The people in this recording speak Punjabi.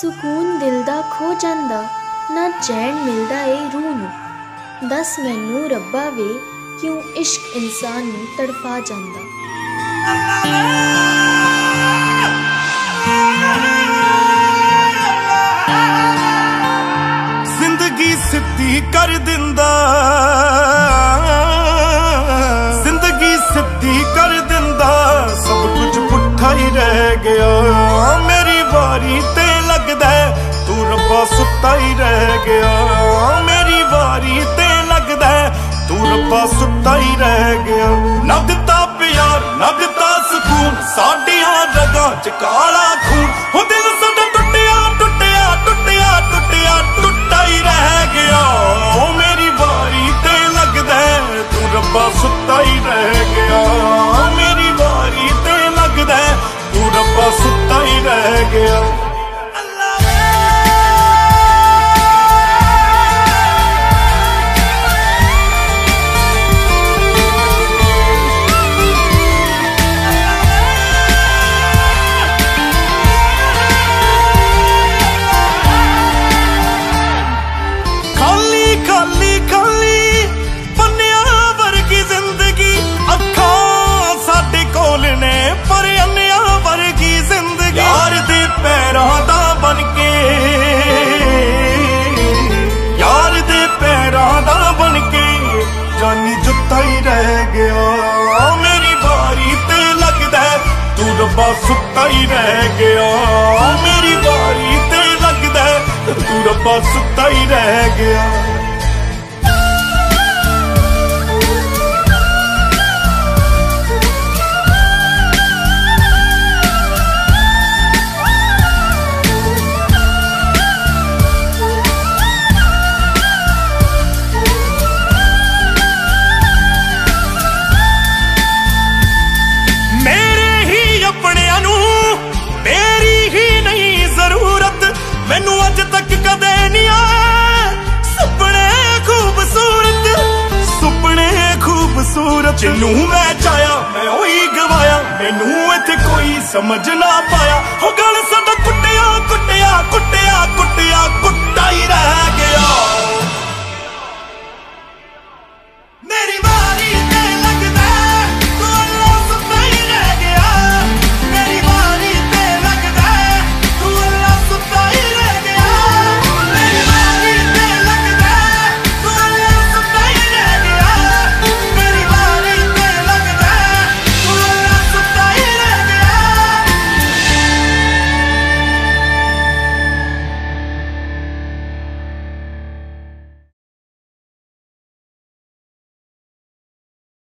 ਸਕੂਨ ਦਿਲ ਦਾ ਖੋ ਜਾਂਦਾ, ਨਾ ਚੈਨ ਮਿਲਦਾ ਏ ਰੂਹ ਨੂੰ। ਦੱਸ ਮੈਨੂੰ ਰੱਬਾ ਵੇ, ਕਿਉਂ ਇਸ਼ਕ ਇਨਸਾਨ ਨੂੰ ਤੜਫਾ ਜਾਂਦਾ? ਜ਼ਿੰਦਗੀ ਸਿੱਧੀ ਕਰ ਦਿੰਦਾ। ਜ਼ਿੰਦਗੀ ਸਿੱਧੀ ਕਰ ਦਿੰਦਾ। ਸਭ ਕੁਝ ਪੁੱਠਾ ਹੀ ਰਹਿ ਗਿਆ। ਤੂੰ ਸੁੱਤਾ ਹੀ ਰਹਿ ਗਿਆ। ਮੇਰੀ ਵਾਰੀ ਤੇ ਲੱਗਦਾ ਤੂੰ ਰੱਬਾ ਸੁੱਤਾ ਹੀ ਰਹਿ ਗਿਆ। ਨਾ ਦਿੱਤਾ ਪਿਆਰ, ਨਾ ਦਿੱਤਾ ਸਕੂਨ, ਸਾਡੀਆਂ ਰਗਾਂ ਚ ਕਾਲਾ ਖੂਨ। ਹੋ ਦਿਲ ਸਾਡਾ ਟੁੱਟਿਆ ਟੁੱਟਿਆ ਟੁੱਟਿਆ ਟੁੱਟਿਆ, ਟੁੱਟਾ ਹੀ ਰਹਿ ਗਿਆ। ਉਹ ਮੇਰੀ ਵਾਰੀ ਤੇ ਲੱਗਦਾ ਤੂੰ ਰੱਬਾ ਸੁੱਤਾ ਹੀ ਰਹਿ ਗਿਆ। ਮੇਰੀ ਵਾਰੀ ਤੇ ਲੱਗਦਾ ਤੂੰ ਰੱਬਾ ਸੁੱਤਾ ਹੀ ਰਹਿ ਗਿਆ। ਰੱਬਾ ਸੁੱਤਾ ਹੀ ਰਹਿ ਗਿਆ। ਮੇਰੀ ਵਾਰੀ ਤੇ ਲੱਗਦਾ ਤੂੰ ਰੱਬਾ ਸੁੱਤਾ ਹੀ ਰਹਿ ਗਿਆ। ਖੂਬਸੂਰਤ ਜਿਹਨੂੰ ਮੈਂ ਚਾਹਿਆ ਮੈਂ ਉਹੀ ਗਵਾਇਆ। ਮੈਨੂੰ ਇੱਥੇ ਕੋਈ ਸਮਝ ਨਾ ਪਾਇਆ। ਹੋ ਗੱਲ ਸਾਡਾ ਕੁੱਟਿਆ ਕੁੱਟਿਆ ਕੁੱਟਿਆ ਕੁੱਟਿਆ ਕੁੱਟਾ